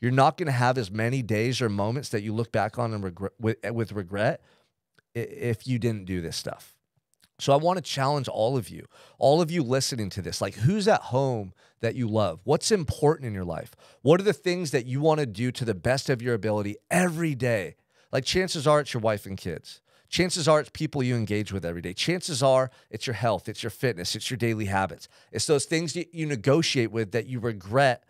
You're not going to have as many days or moments that you look back on and regret, with, eh, with regret if you didn't do this stuff. So I want to challenge all of you, all of you listening to this. Like, who's at home that you love? What's important in your life? What are the things that you want to do to the best of your ability every day? Like, chances are it's your wife and kids. Chances are it's people you engage with every day. Chances are it's your health, it's your fitness, it's your daily habits. It's those things that you negotiate with that you regret.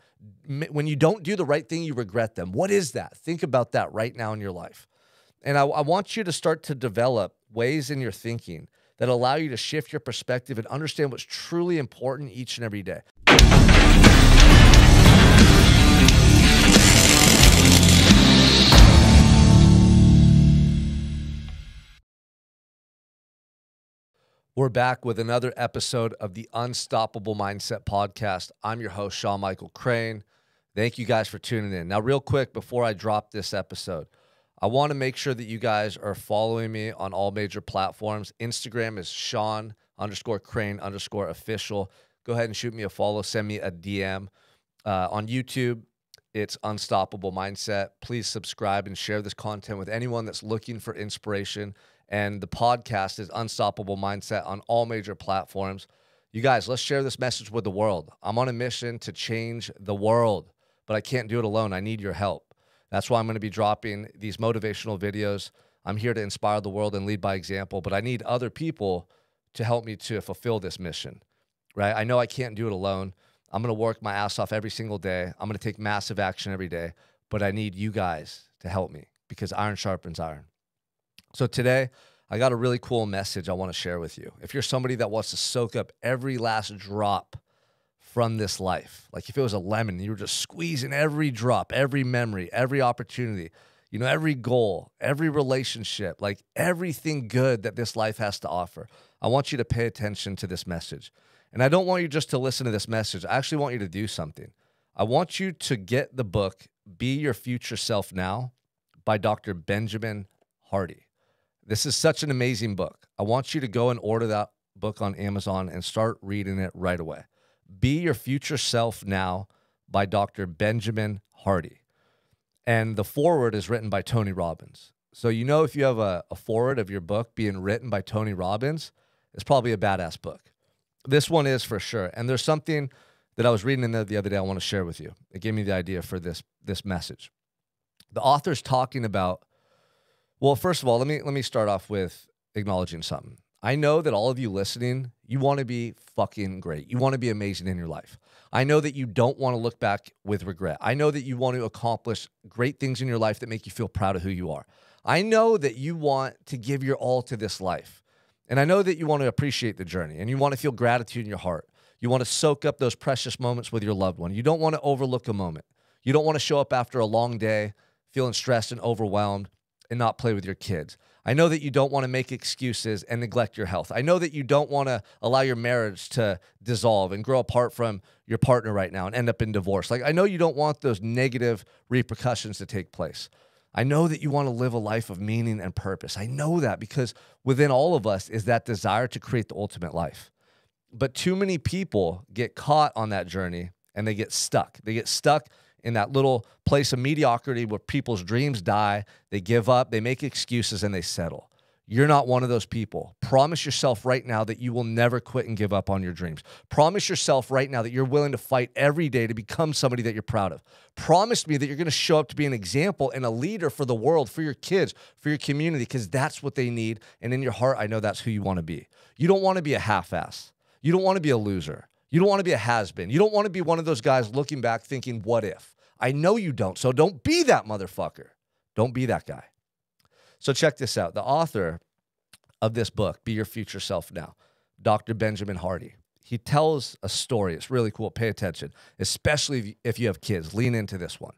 When you don't do the right thing, you regret them. What is that? Think about that right now in your life. And I, I want you to start to develop ways in your thinking that allow you to shift your perspective and understand what's truly important each and every day. We're back with another episode of the Unstoppable Mindset Podcast. I'm your host, Sean Michael Crane. Thank you guys for tuning in. Now, real quick, before I drop this episode, I want to make sure that you guys are following me on all major platforms. Instagram is Sean underscore Crane underscore official. Go ahead and shoot me a follow. Send me a DM. Uh, on YouTube, it's Unstoppable Mindset. Please subscribe and share this content with anyone that's looking for inspiration. And the podcast is Unstoppable Mindset on all major platforms. You guys, let's share this message with the world. I'm on a mission to change the world, but I can't do it alone. I need your help. That's why I'm going to be dropping these motivational videos. I'm here to inspire the world and lead by example, but I need other people to help me to fulfill this mission, right? I know I can't do it alone. I'm going to work my ass off every single day. I'm going to take massive action every day, but I need you guys to help me because iron sharpens iron. So today, I got a really cool message I want to share with you. If you're somebody that wants to soak up every last drop from this life. Like if it was a lemon, you were just squeezing every drop, every memory, every opportunity, you know, every goal, every relationship, like everything good that this life has to offer. I want you to pay attention to this message. And I don't want you just to listen to this message. I actually want you to do something. I want you to get the book, Be Your Future Self Now by Dr. Benjamin Hardy. This is such an amazing book. I want you to go and order that book on Amazon and start reading it right away. Be Your Future Self Now by Dr. Benjamin Hardy. And the foreword is written by Tony Robbins. So, you know, if you have a, a foreword of your book being written by Tony Robbins, it's probably a badass book. This one is for sure. And there's something that I was reading in there the other day I want to share with you. It gave me the idea for this, this message. The author's talking about, well, first of all, let me let me start off with acknowledging something. I know that all of you listening, you want to be fucking great. You want to be amazing in your life. I know that you don't want to look back with regret. I know that you want to accomplish great things in your life that make you feel proud of who you are. I know that you want to give your all to this life. And I know that you want to appreciate the journey and you want to feel gratitude in your heart. You want to soak up those precious moments with your loved one. You don't want to overlook a moment. You don't want to show up after a long day feeling stressed and overwhelmed and not play with your kids. I know that you don't want to make excuses and neglect your health. I know that you don't want to allow your marriage to dissolve and grow apart from your partner right now and end up in divorce. Like, I know you don't want those negative repercussions to take place. I know that you want to live a life of meaning and purpose. I know that because within all of us is that desire to create the ultimate life. But too many people get caught on that journey and they get stuck. They get stuck in that little place of mediocrity where people's dreams die, they give up, they make excuses, and they settle. You're not one of those people. Promise yourself right now that you will never quit and give up on your dreams. Promise yourself right now that you're willing to fight every day to become somebody that you're proud of. Promise me that you're going to show up to be an example and a leader for the world, for your kids, for your community, because that's what they need. And in your heart, I know that's who you want to be. You don't want to be a half ass, you don't want to be a loser. You don't want to be a has been. You don't want to be one of those guys looking back thinking, what if? I know you don't. So don't be that motherfucker. Don't be that guy. So check this out. The author of this book, Be Your Future Self Now, Dr. Benjamin Hardy. He tells a story. It's really cool. Pay attention, especially if you have kids. Lean into this one.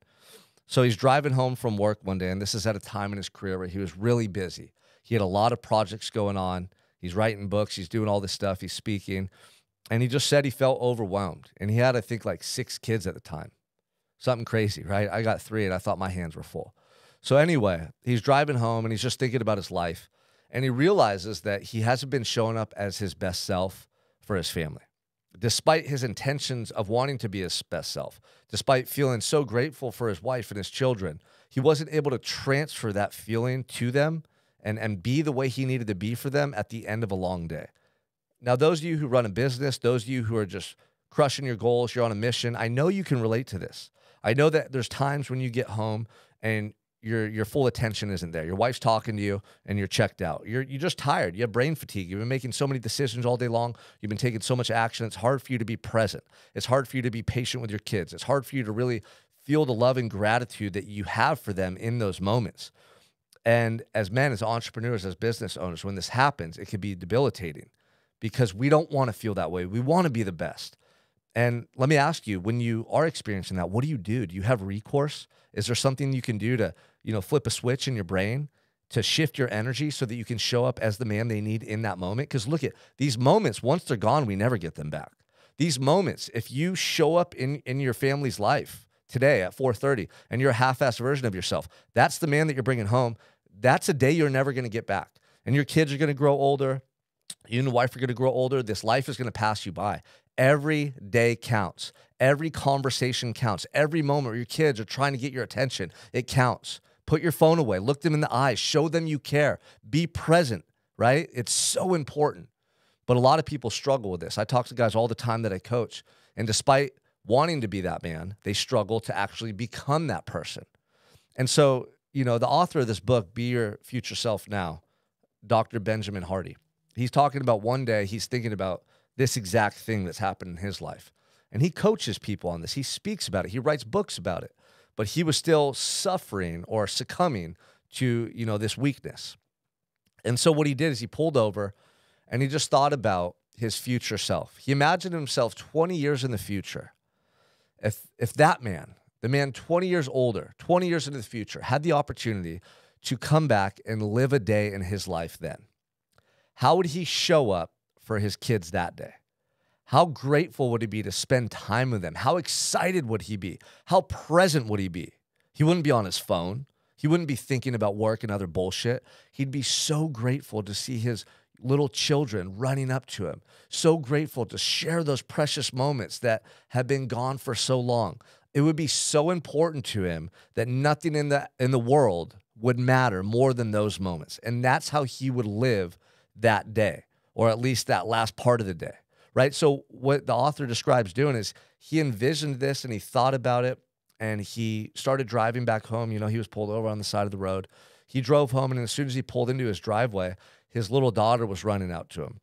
So he's driving home from work one day, and this is at a time in his career where he was really busy. He had a lot of projects going on. He's writing books, he's doing all this stuff, he's speaking. And he just said he felt overwhelmed. And he had, I think, like six kids at the time. Something crazy, right? I got three and I thought my hands were full. So, anyway, he's driving home and he's just thinking about his life. And he realizes that he hasn't been showing up as his best self for his family. despite his intentions of wanting to be his best self, despite feeling so grateful for his wife and his children, he wasn't able to transfer that feeling to them and, and be the way he needed to be for them at the end of a long day. Now, those of you who run a business, those of you who are just crushing your goals, you're on a mission, I know you can relate to this. I know that there's times when you get home and your your full attention isn't there. Your wife's talking to you and you're checked out. You're you're just tired. You have brain fatigue. You've been making so many decisions all day long. You've been taking so much action. It's hard for you to be present. It's hard for you to be patient with your kids. It's hard for you to really feel the love and gratitude that you have for them in those moments. And as men, as entrepreneurs, as business owners, when this happens, it can be debilitating because we don't want to feel that way. We want to be the best. And let me ask you, when you are experiencing that, what do you do? Do you have recourse? Is there something you can do to, you know, flip a switch in your brain to shift your energy so that you can show up as the man they need in that moment? Because look at these moments, once they're gone, we never get them back. These moments, if you show up in, in your family's life today at 4:30 and you're a half-assed version of yourself, that's the man that you're bringing home. That's a day you're never going to get back. And your kids are going to grow older. You and the wife are going to grow older. This life is going to pass you by. Every day counts. Every conversation counts. Every moment where your kids are trying to get your attention, it counts. Put your phone away. Look them in the eyes. Show them you care. Be present, right? It's so important. But a lot of people struggle with this. I talk to guys all the time that I coach. And despite wanting to be that man, they struggle to actually become that person. And so, you know, the author of this book, Be Your Future Self Now, Dr. Benjamin Hardy, he's talking about one day he's thinking about this exact thing that's happened in his life. And he coaches people on this. He speaks about it. He writes books about it. But he was still suffering or succumbing to, you know, this weakness. And so what he did is he pulled over and he just thought about his future self. He imagined himself 20 years in the future. If if that man, the man 20 years older, 20 years into the future, had the opportunity to come back and live a day in his life then, how would he show up for his kids that day? How grateful would he be to spend time with them? How excited would he be? How present would he be? He wouldn't be on his phone. He wouldn't be thinking about work and other bullshit. He'd be so grateful to see his little children running up to him. So grateful to share those precious moments that have been gone for so long. It would be so important to him that nothing in the in the world would matter more than those moments. And that's how he would live that day or at least that last part of the day, right? So, what the author describes doing is he envisioned this and he thought about it and he started driving back home. You know, he was pulled over on the side of the road. He drove home, and as soon as he pulled into his driveway, his little daughter was running out to him.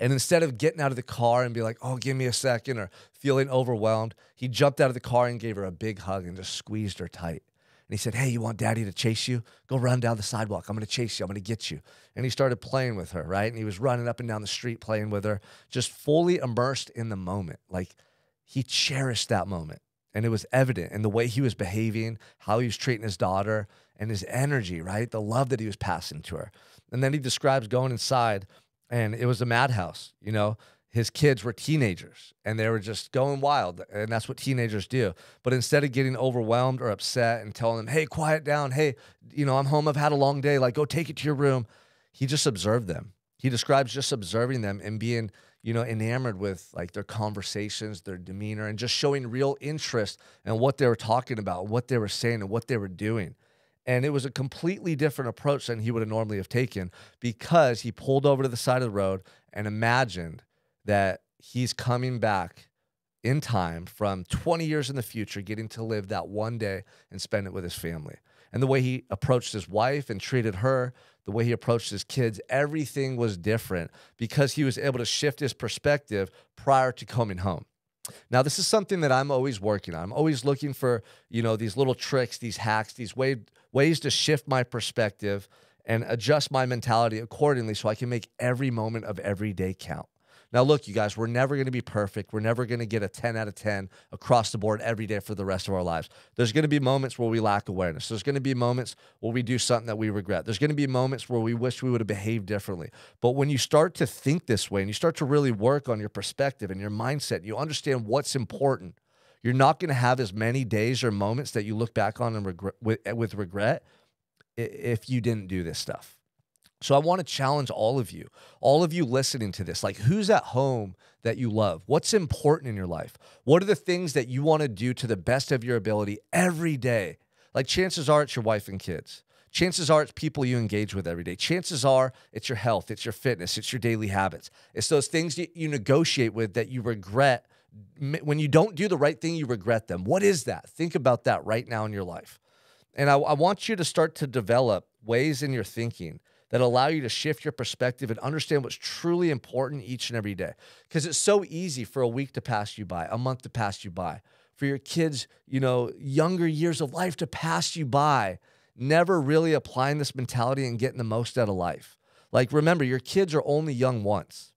And instead of getting out of the car and be like, oh, give me a second, or feeling overwhelmed, he jumped out of the car and gave her a big hug and just squeezed her tight. And he said, Hey, you want daddy to chase you? Go run down the sidewalk. I'm going to chase you. I'm going to get you. And he started playing with her, right? And he was running up and down the street playing with her, just fully immersed in the moment. Like he cherished that moment. And it was evident in the way he was behaving, how he was treating his daughter, and his energy, right? The love that he was passing to her. And then he describes going inside, and it was a madhouse, you know? His kids were teenagers and they were just going wild and that's what teenagers do. But instead of getting overwhelmed or upset and telling them hey quiet down. Hey you know i'm home. I've had a long day. Like go take it to your room he just observed them. He describes just observing them and being you know enamored with like their conversations their demeanor and just showing real interest in what they were talking about what they were saying and what they were doing. And it was a completely different approach than he would have normally have taken because he pulled over to the side of the road and imagined that he's coming back in time from 20 years in the future, getting to live that one day and spend it with his family. And the way he approached his wife and treated her, the way he approached his kids, everything was different because he was able to shift his perspective prior to coming home. Now, this is something that I'm always working on. I'm always looking for, you know, these little tricks, these hacks, these way, ways to shift my perspective and adjust my mentality accordingly so I can make every moment of every day count. Now, look, you guys, we're never going to be perfect. We're never going to get a 10 out of 10 across the board every day for the rest of our lives. There's going to be moments where we lack awareness. There's going to be moments where we do something that we regret. There's going to be moments where we wish we would have behaved differently. But when you start to think this way and you start to really work on your perspective and your mindset, you understand what's important. You're not going to have as many days or moments that you look back on and regret, with, with regret if you didn't do this stuff. So I want to challenge all of you, all of you listening to this. Like, who's at home that you love? What's important in your life? What are the things that you want to do to the best of your ability every day? Like, chances are it's your wife and kids. Chances are it's people you engage with every day. Chances are it's your health, it's your fitness, it's your daily habits. It's those things that you negotiate with that you regret. When you don't do the right thing, you regret them. What is that? Think about that right now in your life. And I, I want you to start to develop ways in your thinking that allow you to shift your perspective and understand what's truly important each and every day. Because it's so easy for a week to pass you by, a month to pass you by, for your kids, you know, younger years of life to pass you by, never really applying this mentality and getting the most out of life. Like, remember, your kids are only young once.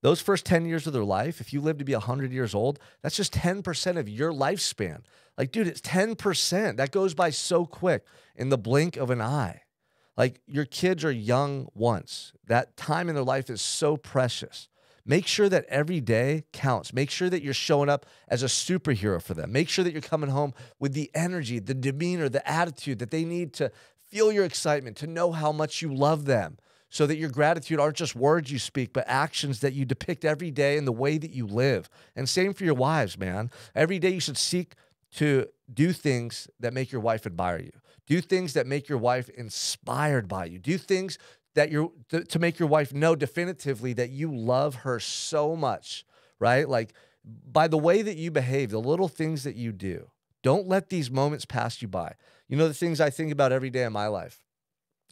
Those first 10 years of their life, if you live to be 100 years old, that's just 10% of your lifespan. Like, dude, it's 10%. That goes by so quick in the blink of an eye. Like your kids are young once. That time in their life is so precious. Make sure that every day counts. Make sure that you're showing up as a superhero for them. Make sure that you're coming home with the energy, the demeanor, the attitude that they need to feel your excitement, to know how much you love them, so that your gratitude aren't just words you speak, but actions that you depict every day in the way that you live. And same for your wives, man. Every day you should seek to do things that make your wife admire you. Do things that make your wife inspired by you. Do things that you to, to make your wife know definitively that you love her so much, right? Like by the way that you behave, the little things that you do. Don't let these moments pass you by. You know the things I think about every day in my life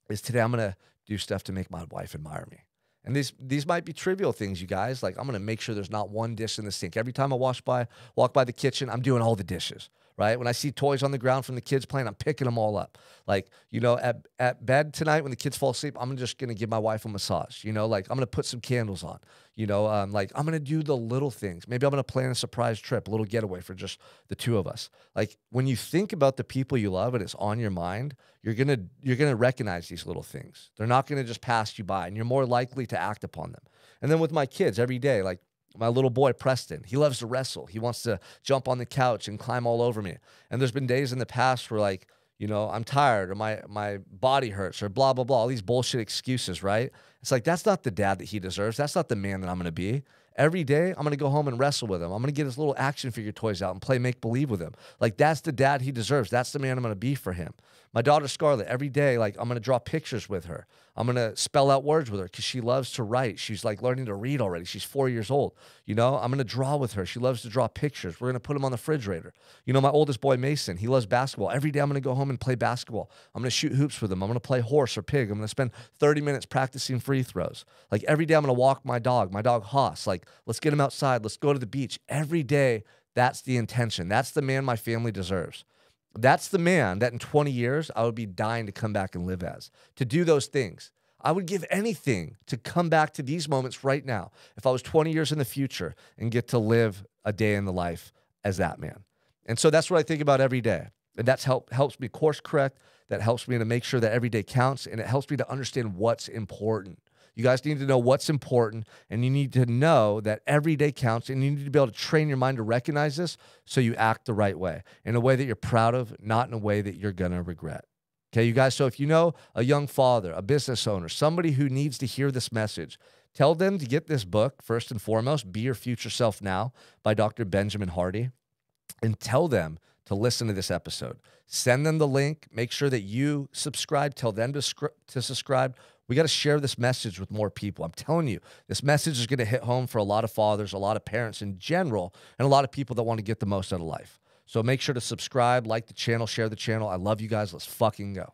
is today I'm going to do stuff to make my wife admire me. And these these might be trivial things, you guys. Like I'm gonna make sure there's not one dish in the sink. Every time I wash by, walk by the kitchen, I'm doing all the dishes right? When I see toys on the ground from the kids playing, I'm picking them all up. Like, you know, at, at bed tonight when the kids fall asleep, I'm just going to give my wife a massage. You know, like I'm going to put some candles on. You know, um, like I'm going to do the little things. Maybe I'm going to plan a surprise trip, a little getaway for just the two of us. Like when you think about the people you love and it's on your mind, you're going to you're going to recognize these little things. They're not going to just pass you by and you're more likely to act upon them. And then with my kids every day, like my little boy Preston, he loves to wrestle. He wants to jump on the couch and climb all over me. And there's been days in the past where like, you know, I'm tired or my my body hurts or blah blah blah, all these bullshit excuses, right? It's like that's not the dad that he deserves. That's not the man that I'm going to be. Every day, I'm going to go home and wrestle with him. I'm going to get his little action figure toys out and play make believe with him. Like that's the dad he deserves. That's the man I'm going to be for him. My daughter Scarlett, every day, like I'm gonna draw pictures with her. I'm gonna spell out words with her because she loves to write. She's like learning to read already. She's four years old. You know, I'm gonna draw with her. She loves to draw pictures. We're gonna put them on the refrigerator. You know, my oldest boy Mason, he loves basketball. Every day I'm gonna go home and play basketball. I'm gonna shoot hoops with him. I'm gonna play horse or pig. I'm gonna spend 30 minutes practicing free throws. Like every day I'm gonna walk my dog, my dog Haas. Like, let's get him outside. Let's go to the beach. Every day, that's the intention. That's the man my family deserves. That's the man that in 20 years I would be dying to come back and live as, to do those things. I would give anything to come back to these moments right now if I was 20 years in the future and get to live a day in the life as that man. And so that's what I think about every day. And that's help helps me course correct. That helps me to make sure that every day counts and it helps me to understand what's important. You guys need to know what's important, and you need to know that every day counts, and you need to be able to train your mind to recognize this so you act the right way in a way that you're proud of, not in a way that you're going to regret. Okay, you guys. So if you know a young father, a business owner, somebody who needs to hear this message, tell them to get this book first and foremost, Be Your Future Self Now by Dr. Benjamin Hardy, and tell them to listen to this episode. Send them the link. Make sure that you subscribe. Tell them to, to subscribe. We got to share this message with more people. I'm telling you, this message is going to hit home for a lot of fathers, a lot of parents in general, and a lot of people that want to get the most out of life. So make sure to subscribe, like the channel, share the channel. I love you guys. Let's fucking go.